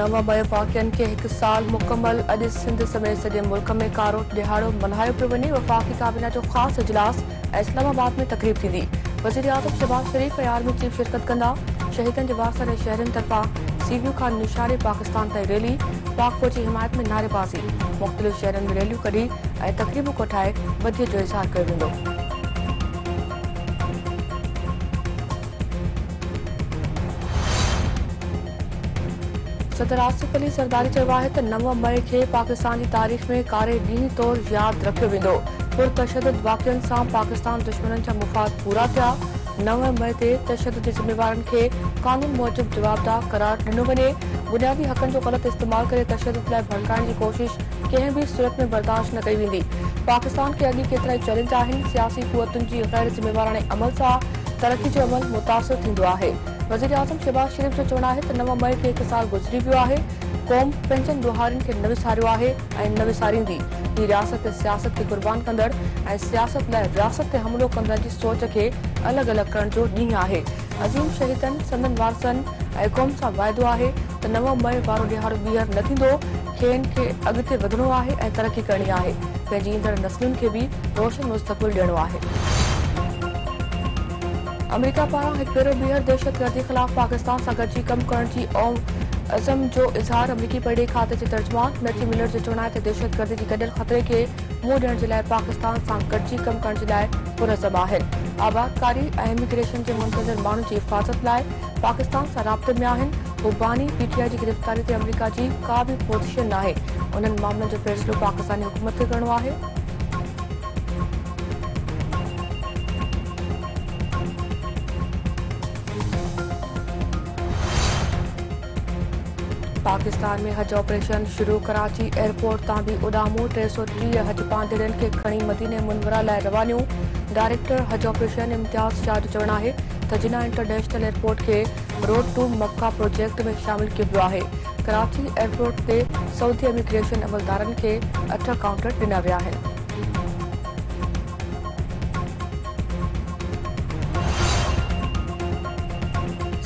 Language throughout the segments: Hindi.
नव मई वाक़ियनि खे हिकु साल मुकमल अॼु सिंध समेत सॼे मुल्क में कारो ॾिहाड़ो मल्हायो पियो वञे वफ़ाक़ी काबीना जो ख़ासि इजलास इस्लामाबाद में तक़रीब थींदी वज़ीर आज़म शहबाज शरीफ़ ऐं आर्मी चीफ शिरकत कंदा। शहीदनि जे ऐं शहरनि तरफ़ां सीवियूं खां निशाने पाकिस्तान ताईं रैली। पाक फौज हिमायत में नारेबाज़ी। मुख़्तलिफ़ शहरनि में रैलियूं कढी ऐं तक़रीबूं कोठाए वधीअ जो इज़हार कयो वेंदो। सदर आसिफ अली सरदारी आहे नव मई खे पाकिस्तान जी तारीख़ में कारे ॾींहुं तौरु यादि रखियो वेंदो। पुरतशदद वाक़ियनि सां पाकिस्तान दुश्मननि जा मुफ़ाद पूरा थिया। नव मई ते तशदद जे ज़िम्मेवारनि खे क़ानून मूजिबि जवाबदार करार ॾिनो वञे। बुनियादी हक़नि जो ग़लति इस्तेमालु करे तशदद लाइ भड़काइण जी कोशिश कंहिं बि सूरत में बर्दाश्त न कई वेंदी। पाकिस्तान खे अॻे केतिरा चैलेंज आहिनि, सियासी कुवतुनि जी गैर ज़िम्मेवाराणे अमल सां तरक़ी जो अमल मुतासिर आहे। वज़ीर आज़म शहबाज शरीफ़ जो चवणु आहे त नव मई खे हिकु साल गुज़री वियो आहे। क़ौम पंहिंजनि ॾोहारियुनि खे न विसारियो आहे ऐं न विसारींदी ही रियासत सियासत खे क़ुर्बान कंदड़ ऐं रियासत ते हमिलो कंदड़ जी सोच खे अलॻि अलॻि करण जो अज़ीम शहीदनि संदन वारसनि क़ौम सां वाइदो आहे त नव मई वारो ॾिहाड़ो ॿीहर न खेनि खे अॻिते वधणो आहे ऐं तरक़ी करणी आहे। पंहिंजी ईंदड़ रोशन मुस्तक़बिल ॾियणो आहे। अमेरिका पारां हिकु भेरो ॿीहर दहशतगर्दी ख़िलाफ़ पाकिस्तान सां गॾिजी कमु करण जी अज़म जो इज़हार अमरीकी पढ़े खाते जे तर्जुमान नटी मिलर जो चवणु आहे त दहशतगर्दी जी गॾियल ख़तरे खे मुंहुं ॾियण जे लाइ पाकिस्तान सां गॾिजी कमु करण जे लाइ पुरज़म आहिनि आबादकारी ऐं इमिग्रेशन जे मुंतज़र माण्हुनि जी हिफ़ाज़त लाइ पाकिस्तान सां राब्ते में आहिनि हू। बानी पीटीआई जी गिरफ़्तारी ते अमरीका जी का बि पोज़ीशन नाहे उन्हनि मामलनि जो फ़ैसिलो पाकिस्तानी हुकूमत खे करणो आहे पाकिस्तान में हज ऑपरेशन शुरू, कराची एयरपोर्ट तां बि उॾामूं। टे सौ टीह हज पांधड़ियुनि के खणी मदीने मुनवरा लाइ रवानियूं। डायरेक्टर हज ऑपरेशन इम्तियाज़ शाह चवणु आहे त जिना इंटरनेशनल एयरपोर्ट के रोड टू मक्का प्रोजेक्ट में शामिल किया आहे। कराची एयरपोर्ट से सऊदी इमिग्रेशन अमलदार खे अठ काउंटर ॾिना विया आहिनि।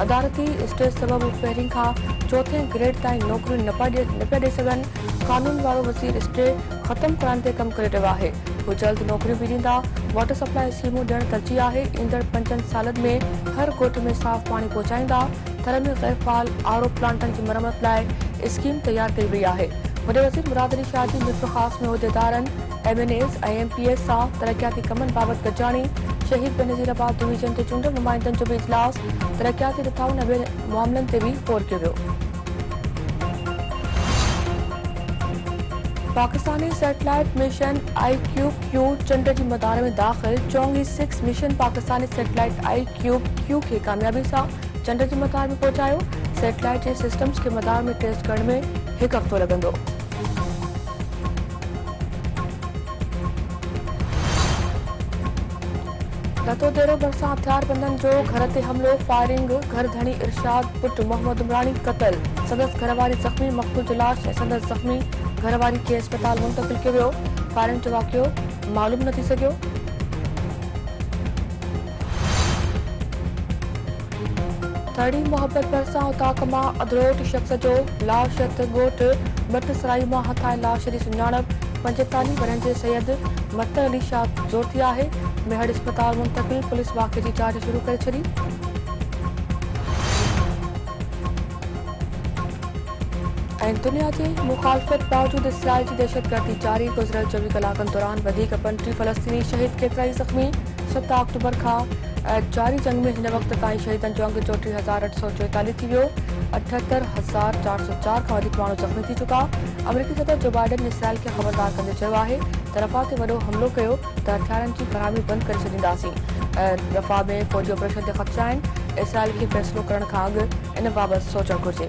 अदालती स्टे सबबि पहिरीं खां चोथें ग्रेड ताईं नौकरियूं न पिया न कानून वारो वज़ीर स्टे ख़तमु करण ते कमु करे रहियो आहे। जल्द नौकरियूं बि ॾींदा। वाटर सप्लाई स्कीमूं ॾियणु तरजीह आहे। ईंदड़ पंजनि सालनि में हर ॻोठ में साफ़ पाणी पहुचाईंदा। थर में गैरफाल आरो प्लांटनि जी मरमत लाइ स्कीम तयारु कई वई आहे। वॾे वज़ीर मुराद शाह जी मिफ़ ख़ासि में उहिदेदारनि। एम एन एस ऐं एम पी एस सां तरक़ियाती कमनि बाबति गॾिजाणी शहीद बेनज़ीराबाद डिवीज़न ते चूंडियल नुमाइंदनि जो बि इजलास तरक़ियाती रिथाउनि ऐं ॿियनि मामलनि ते बि ग़ौर कयो वियो Pakistani satellite mission I cube Q Chand जी मदार में दाख़िल Chang'e six mission Pakistani satellite I cube Q खे कामयाबी सां चंड जी मदार में पहुचायो सैटेलाइट जे सिस्टम्स खे मदार में टेस्ट करण में हिकु हफ़्तो लॻंदो लतो देरो भरिसां हथियारबंदनि जो घर ते हमिलो, फायरिंग, घर धणी इरशाद, पुट, मोहम्मद उमरानी क़तल संदसि घरवारी ज़ख़्मी मक़बूल जो लाश ऐं ज़ख़्मी घरवारी खे अस्पताल मुंतक़िल कयो वियो। फायरिंग जो वाक़ियो मालूम न थी सघियो तड़ी मोहबत भरिसां उताक माँ अधरोट शख़्स जो लाश, हथ बट सराई माँ हथाए लाश जी सुञाणप पंजेतालीह वरनि जे सैद मतर अली शाह ज़ोर थी आहे। मेहड़ अस्पताल मुंतक़िल पुलिस वाक़े जी जाँच शुरू करे छॾी। ऐं दुनिया जी मुखालफ़त बावजूदि इसराइल जी दहशतगर्दी जारी, गुज़िरियल चोवीह कलाकनि दौरान वधीक पंटीह फ़लस्तीनी शहीद केतिरा ई ज़ख़्मी सत अक्टूबर खां जारी जंग में हिन वक़्त ताईं शहीदनि जो अंगु हज़ार अठ सौ चोएतालीह अठहतरि हज़ार चारि सौ चारि खां वधीक माण्हू ज़ख़्मी थी चुका। अमरीकी सदर जो बाइडन इसराइल खे ख़बरदार कंदे चयो आहे त रफ़ा ते वॾो हमिलो कयो त हथियारनि फराहमी बंदि करे छॾींदासीं। रफ़ा में फ़ौजी ऑपरेशन ते ख़दशा आहिनि। इसराइल खे फ़ैसिलो करण इन बाबति सोचणु घुरिजे।